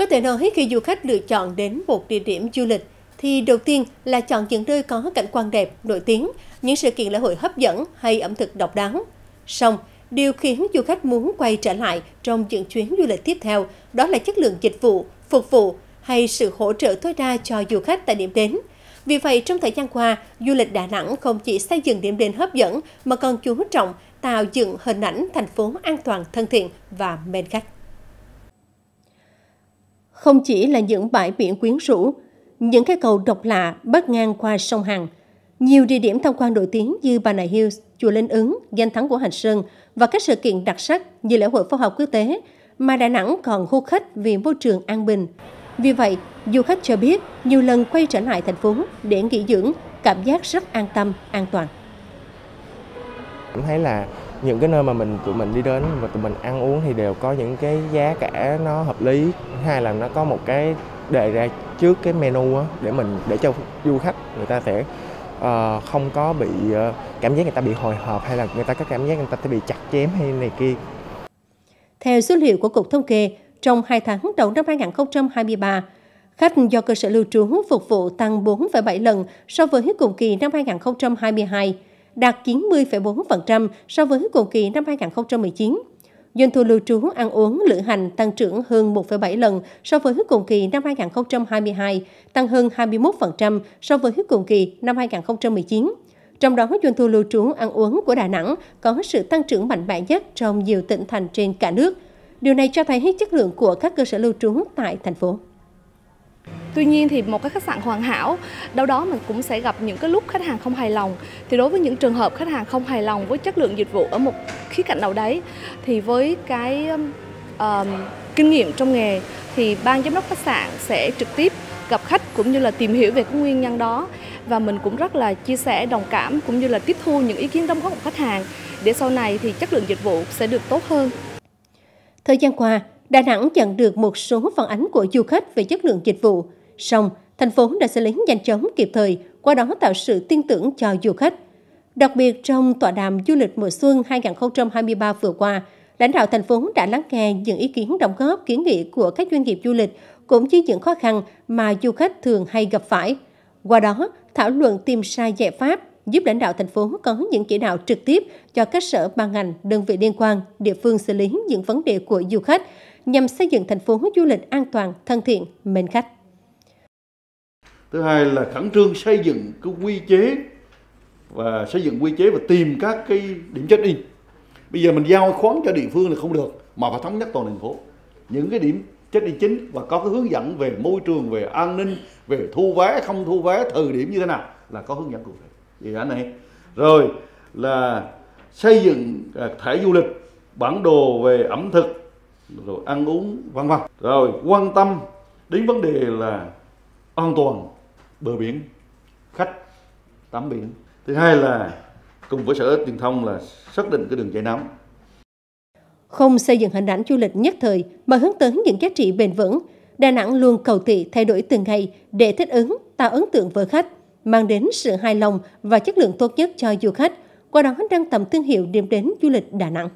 Có thể nói khi du khách lựa chọn đến một địa điểm du lịch thì đầu tiên là chọn những nơi có cảnh quan đẹp, nổi tiếng, những sự kiện lễ hội hấp dẫn hay ẩm thực độc đáo. Song, điều khiến du khách muốn quay trở lại trong những chuyến du lịch tiếp theo đó là chất lượng dịch vụ, phục vụ hay sự hỗ trợ tối đa cho du khách tại điểm đến. Vì vậy, trong thời gian qua, du lịch Đà Nẵng không chỉ xây dựng điểm đến hấp dẫn mà còn chú trọng tạo dựng hình ảnh thành phố an toàn, thân thiện và mến khách. Không chỉ là những bãi biển quyến rũ, những cái cầu độc lạ bắt ngang qua sông Hằng, nhiều địa điểm tham quan nổi tiếng như Bà Nà Hills, chùa Linh Ứng, danh thắng của Hành Sơn và các sự kiện đặc sắc như lễ hội khoa học quốc tế mà Đà Nẵng còn hút khách vì môi trường an bình. Vì vậy, du khách cho biết nhiều lần quay trở lại thành phố để nghỉ dưỡng, cảm giác rất an tâm, an toàn. Cảm thấy là những cái nơi mà mình tụi mình đi đến và tụi mình ăn uống thì đều có những cái giá cả nó hợp lý hay là nó có một cái đề ra trước cái menu á, để mình để cho du khách người ta sẽ uh, ờ, không có bị uh, cảm giác người ta bị hồi hộp hay là người ta có cảm giác người ta sẽ bị chặt chém hay này kia. Theo số liệu của Cục Thống kê, trong 2 tháng đầu năm 2023, khách do cơ sở lưu trú phục vụ tăng 4,7 lần so với cùng kỳ năm 2022, đạt 90,4% so với cùng kỳ năm 2019. Doanh thu lưu trú ăn uống lữ hành tăng trưởng hơn 1,7 lần so với cùng kỳ năm 2022, tăng hơn 21% so với cùng kỳ năm 2019. Trong đó, doanh thu lưu trú ăn uống của Đà Nẵng có sự tăng trưởng mạnh mẽ nhất trong nhiều tỉnh thành trên cả nước. Điều này cho thấy chất lượng của các cơ sở lưu trú tại thành phố. Tuy nhiên thì một cái khách sạn hoàn hảo, đâu đó mình cũng sẽ gặp những cái lúc khách hàng không hài lòng. Thì đối với những trường hợp khách hàng không hài lòng với chất lượng dịch vụ ở một khía cạnh nào đấy, thì với cái um, um, kinh nghiệm trong nghề thì ban giám đốc khách sạn sẽ trực tiếp gặp khách cũng như là tìm hiểu về cái nguyên nhân đó và mình cũng rất là chia sẻ đồng cảm cũng như là tiếp thu những ý kiến đóng góp của khách hàng để sau này thì chất lượng dịch vụ sẽ được tốt hơn. Thời gian qua, Đà Nẵng nhận được một số phản ánh của du khách về chất lượng dịch vụ. Song, thành phố đã xử lý nhanh chóng kịp thời, qua đó tạo sự tin tưởng cho du khách. Đặc biệt trong tọa đàm du lịch mùa xuân 2023 vừa qua, lãnh đạo thành phố đã lắng nghe những ý kiến đóng góp kiến nghị của các doanh nghiệp du lịch cũng như những khó khăn mà du khách thường hay gặp phải. Qua đó, thảo luận tìm ra giải pháp giúp lãnh đạo thành phố có những chỉ đạo trực tiếp cho các sở ban ngành, đơn vị liên quan, địa phương xử lý những vấn đề của du khách nhằm xây dựng thành phố du lịch an toàn, thân thiện, mến khách. Thứ hai là khẩn trương xây dựng cái quy chế và xây dựng quy chế và tìm các cái điểm check-in. Bây giờ mình giao khoán cho địa phương là không được mà phải thống nhất toàn thành phố. Những cái điểm check-in chính và có cái hướng dẫn về môi trường, về an ninh, về thu vé, không thu vé, thời điểm như thế nào là có hướng dẫn cụ thể. Vì cái này. Rồi là xây dựng à, thẻ du lịch, bản đồ về ẩm thực, rồi ăn uống vân vân. Rồi quan tâm đến vấn đề là an toàn bờ biển khách tắm biển thứ hai là cùng với sở truyền thông là xác định cái đường dây nóng không xây dựng hình ảnh du lịch nhất thời mà hướng tới những giá trị bền vững Đà Nẵng luôn cầu thị thay đổi từng ngày để thích ứng, tạo ấn tượng với khách, mang đến sự hài lòng và chất lượng tốt nhất cho du khách, qua đó nâng tầm thương hiệu điểm đến du lịch Đà Nẵng.